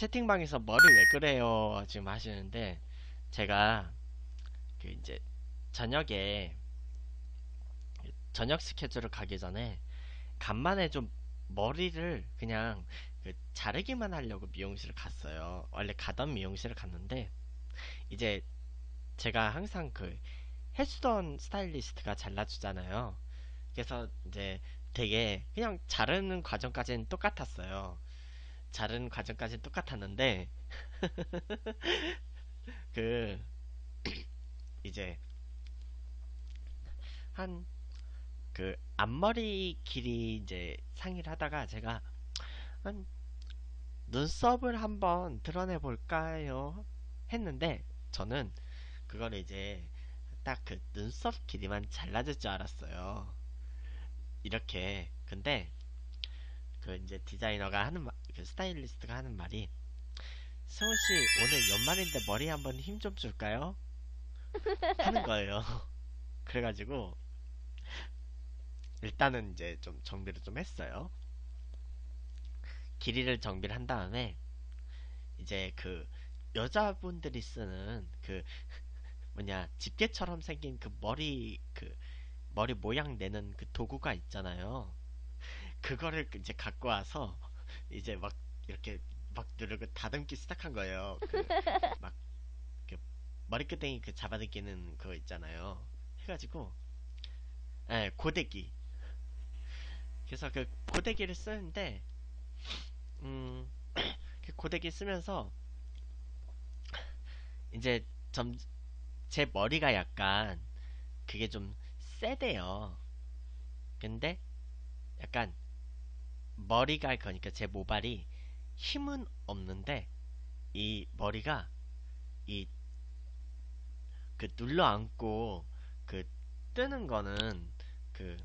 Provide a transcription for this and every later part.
채팅방에서 머리 왜 그래요? 지금 하시는데 제가 그 이제 저녁에 저녁 스케줄을 가기 전에 간만에 좀 머리를 그냥 그 자르기만 하려고 미용실을 갔어요. 원래 가던 미용실을 갔는데 이제 제가 항상 그 해주던 스타일리스트가 잘라주잖아요. 그래서 이제 되게 그냥 자르는 과정까지는 똑같았어요. 자르는 과정까지는 똑같았는데 그 이제 한 그 앞머리 길이 이제 상의를 하다가 제가 한 눈썹을 한번 드러내 볼까요? 했는데 저는 그걸 이제 딱 그 눈썹 길이만 잘라줄 줄 알았어요. 이렇게 근데 그 이제 디자이너가 하는 말, 그 스타일리스트가 하는 말이 승우 씨 오늘 연말인데 머리 한번 힘 좀 줄까요? 하는 거예요. 그래가지고 일단은 이제 좀 정비를 좀 했어요. 길이를 정비를 한 다음에 이제 그 여자분들이 쓰는 그 뭐냐 집게처럼 생긴 그 머리 그 머리 모양 내는 그 도구가 있잖아요. 그거를 이제 갖고 와서 이제 막 이렇게 막 누르고 다듬기 시작한 거예요. 그 막 그 머리끄댕이 그 잡아당기는 그거 있잖아요. 해가지고 예 고데기 그래서 그 고데기를 쓰는데 음, 그 고데기 쓰면서 이제 점, 제 머리가 약간 그게 좀 세대요. 근데 약간 머리가 그러니까 제 모발이 힘은 없는데 이 머리가 이 그 눌러 앉고 그 뜨는 거는 그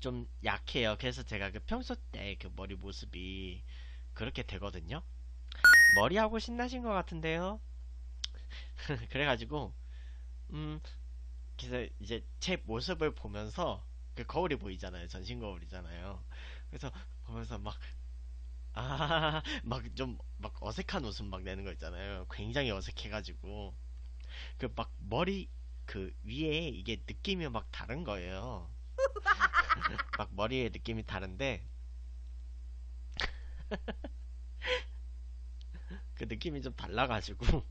좀 약해요. 그래서 제가 그 평소 때 그 머리 모습이 그렇게 되거든요. 머리하고 신나신 것 같은데요. 그래가지고 음 그래서 이제 제 모습을 보면서 그 거울이 보이잖아요. 전신 거울이잖아요. 그래서 보면서 막 아, 막 좀 막 어색한 웃음 막 내는 거 있잖아요. 굉장히 어색해가지고 그 막 머리 그 위에 이게 느낌이 막 다른 거예요. 막 머리의 느낌이 다른데 그 느낌이 좀 달라가지고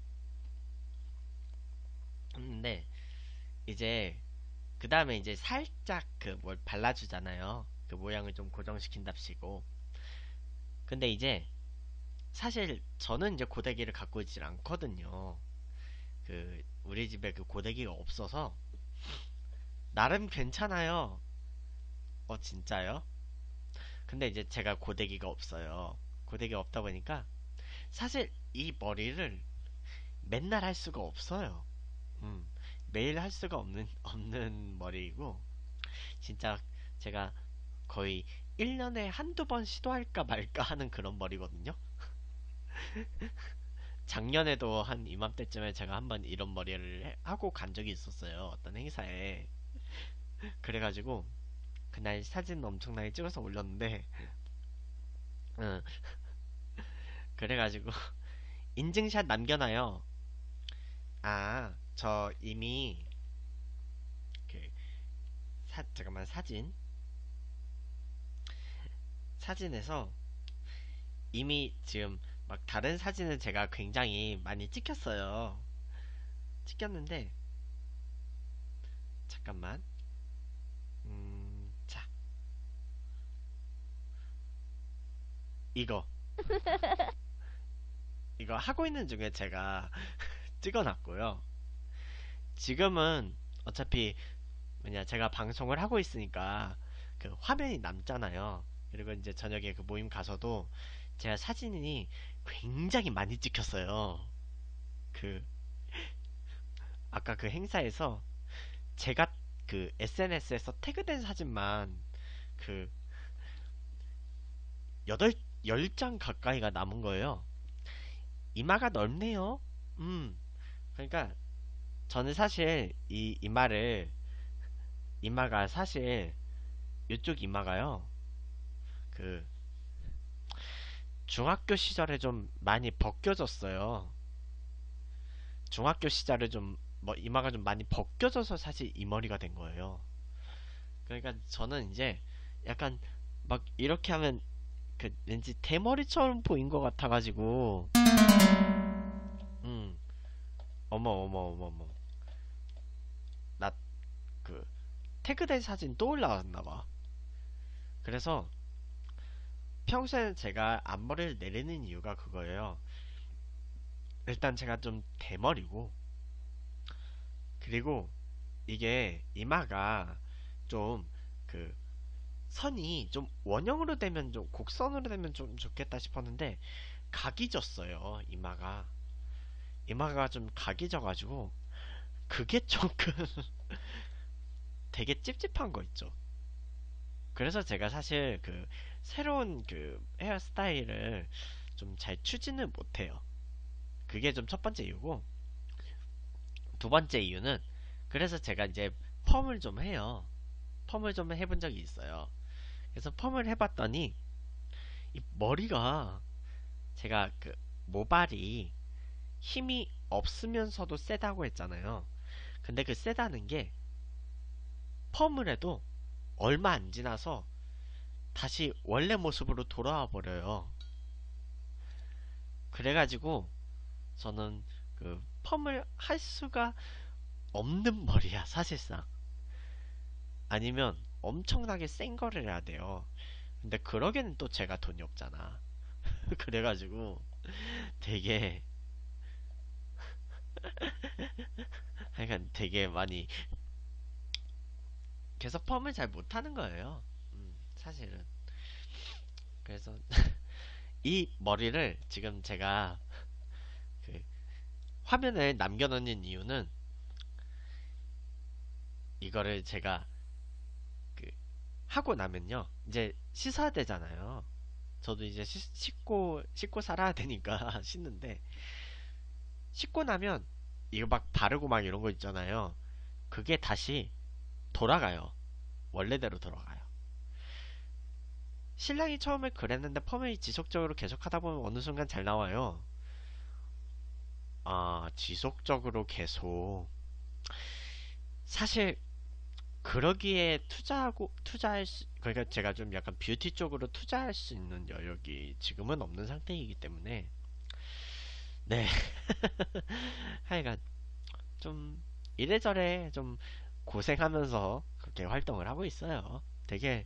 근데 이제 그 다음에 이제 살짝 그 뭘 발라주잖아요. 그 모양을 좀 고정시킨답시고. 근데 이제 사실 저는 이제 고데기를 갖고 있질 않거든요. 그 우리 집에 그 고데기가 없어서 나름 괜찮아요. 어 진짜요? 근데 이제 제가 고데기가 없어요. 고데기가 없다 보니까 사실 이 머리를 맨날 할 수가 없어요. 음, 매일 할 수가 없는 없는 머리이고 진짜 제가 거의 1년에 한두 번 시도할까 말까 하는 그런 머리거든요. 작년에도 한 이맘때쯤에 제가 한번 이런 머리를 해- 하고 간 적이 있었어요. 어떤 행사에. 그래가지고 그날 사진 엄청나게 찍어서 올렸는데 응. 그래가지고 인증샷 남겨놔요. 아, 저 이미 그 사, 잠깐만 사진 사진에서 이미 지금 막 다른 사진을 제가 굉장히 많이 찍혔어요. 찍혔는데 잠깐만 음, 자 이거 이거 하고 있는 중에 제가 찍어놨고요. 지금은 어차피 뭐냐 제가 방송을 하고 있으니까 그 화면이 남잖아요. 그리고 이제 저녁에 그 모임 가서도 제가 사진이 굉장히 많이 찍혔어요. 그 아까 그 행사에서 제가 그 SNS에서 태그된 사진만 그 여덟 열장 가까이가 남은 거예요. 이마가 넓네요. 음. 그러니까 저는 사실 이 이마를 이마가 사실 이쪽 이마가요. 그 중학교 시절에 좀 많이 벗겨졌어요. 중학교 시절에 좀, 뭐, 이마가 좀 많이 벗겨져서 사실 이 머리가 된 거예요. 그러니까 저는 이제 약간 막 이렇게 하면 그 왠지 대머리처럼 보인 것 같아가지고, 음, 어머, 어머, 어머, 어머. 나그 태그된 사진 또 올라왔나봐. 그래서 평소에는 제가 앞머리를 내리는 이유가 그거예요. 일단 제가 좀 대머리고, 그리고 이게 이마가 좀 그 선이 좀 원형으로 되면 좀 곡선으로 되면 좀 좋겠다 싶었는데 각이 졌어요 이마가 이마가 좀 각이 져가지고 그게 조금 되게 찝찝한 거 있죠. 그래서 제가 사실 그 새로운 그 헤어스타일을 좀 잘 추진을 못해요. 그게 좀 첫 번째 이유고 두 번째 이유는 그래서 제가 이제 펌을 좀 해요. 펌을 좀 해본 적이 있어요. 그래서 펌을 해봤더니 이 머리가 제가 그 모발이 힘이 없으면서도 세다고 했잖아요. 근데 그 세다는 게 펌을 해도 얼마 안 지나서 다시 원래 모습으로 돌아와 버려요. 그래가지고 저는 그 펌을 할 수가 없는 머리야, 사실상. 아니면 엄청나게 센 거를 해야 돼요. 근데 그러기에는 또 제가 돈이 없잖아. 그래가지고 되게 하여간 되게 많이 계속 펌을 잘 못하는 거예요. 음, 사실은. 그래서 이 머리를 지금 제가 그 화면에 남겨놓는 이유는 이거를 제가 그 하고 나면요 이제 씻어야 되잖아요. 저도 이제 씻, 씻고 씻고 살아야 되니까 씻는데 씻고 나면 이거 막 바르고 막 이런 거 있잖아요. 그게 다시 돌아가요. 원래대로 돌아가요. 신랑이 처음에 그랬는데 펌을 지속적으로 계속 하다 보면 어느 순간 잘 나와요. 아, 지속적으로 계속. 사실, 그러기에 투자하고, 투자할 수, 그러니까 제가 좀 약간 뷰티 쪽으로 투자할 수 있는 여력이 지금은 없는 상태이기 때문에, 네. 하여간, 좀, 이래저래 좀 고생하면서 그렇게 활동을 하고 있어요. 되게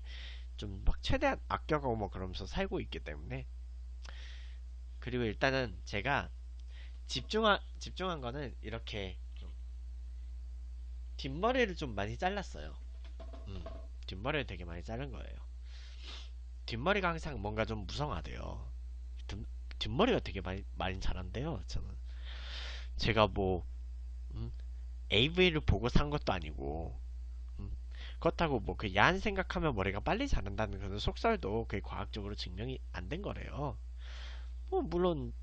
좀 막 최대한 아껴가고 뭐 그러면서 살고 있기 때문에. 그리고 일단은 제가 집중한, 집중한 거는 이렇게 좀 뒷머리를 좀 많이 잘랐어요. 음, 뒷머리를 되게 많이 자른 거예요. 뒷머리가 항상 뭔가 좀 무성하대요. 뒷, 뒷머리가 되게 많이, 많이 자란대요, 저는. 제가 뭐, 음, AV를 보고 산 것도 아니고, 음, 그렇다고 뭐 그 야한 생각하면 머리가 빨리 자란다는 그런 속설도 그게 과학적으로 증명이 안 된 거래요. 뭐, 물론,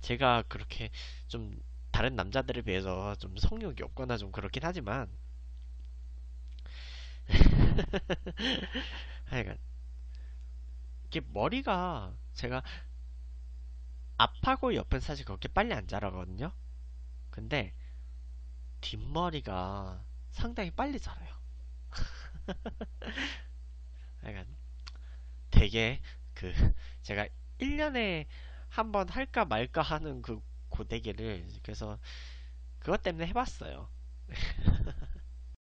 제가 그렇게 좀 다른 남자들에 비해서 좀 성욕이 없거나 좀 그렇긴 하지만, 하여간, 이게 머리가 제가 앞하고 옆은 사실 그렇게 빨리 안 자라거든요. 근데 뒷머리가 상당히 빨리 자라요. 약간 되게 그 제가 1년에 한 번 할까 말까 하는 그 고데기를 그래서 그것 때문에 해봤어요.